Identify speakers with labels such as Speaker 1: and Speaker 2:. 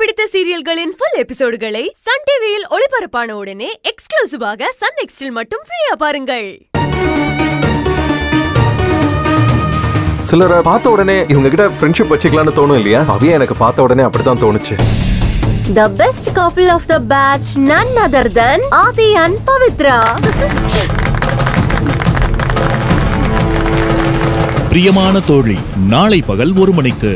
Speaker 1: பிடித்த சீரியல்களின் full எபிசோடுகளை Sun டிவியில் ஒளிபரப்பான உடனே எக்ஸ்க்ளூசிவாக சன் நெக்ஸ்டில் மட்டும் ஃப்ரீயா பாருங்கள்.
Speaker 2: சிலரை பார்த்த உடனே இவங்க கிட்ட ஃப்ரெண்ட்ஷிப் வச்சுக்கலாம்னு தோணும் இல்லையா? அவையே எனக்கு பார்த்த உடனே அப்படித்தான் தோணுச்சு.
Speaker 1: The best couple of the batch, none other than Adi and Pavitra.
Speaker 3: பிரியமான தோழி நாளை பகல் ஒரு மணிக்கு